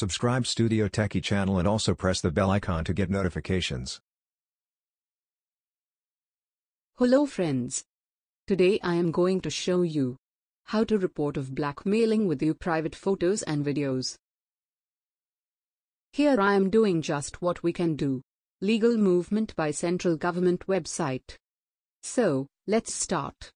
Subscribe Studio Techy channel and also press the bell icon to get notifications. Hello friends. Today I am going to show you how to report of blackmailing with your private photos and videos. Here I am doing just what we can do. Legal movement by central government website. So, let's start.